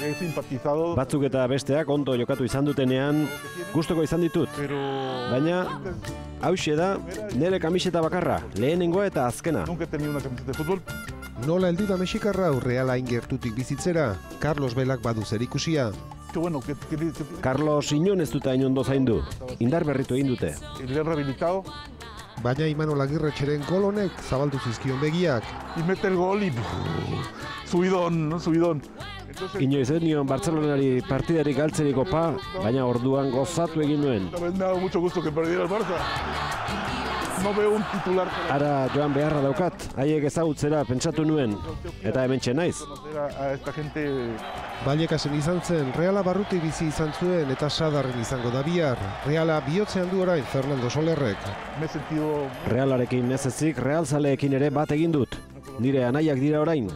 he simpatizado, Batzuk eta besteak ondo jokatu izan dutenean, gustoko izan ditut. pero Baina, hauxe da, nire kamiseta bakarra, lehenengoa eta azkena. nunca he tenido una camiseta de fútbol. Nola heldu da Mexikarra Real hain gertutik bizitzera? Carlos Belak badu zer ikusia. Qué bueno que, que, que- Carlos Inon ez dut hain ondo zaindu. Indar berritu egin dute. rehabilitado Baina Imanol Agirretxeren gol honek zabaldu zizkion begiak. y mete el gol y subidón, ¿no? subidón. Inoiz ez nion Bartzelonari partidarik galtzeriko pa, baina orduan gozatu egin nuen. dado mucho gusto que perdiera el Barça. No veo un titular Ara joan beharra daukat, haiek ezagutzera pentsatu nuen, eta hementxe naiz. conocer a, a esta gente. Bailekasen izan zen, Reala barruti bizi izan zuen eta sadarren izango da bihar. Reala bihotzean du orain Fernando Solerrek. Me he sentido Realarekin ez ezik, realzaleekin ere bat egin dut. Nire anaiak dira orain.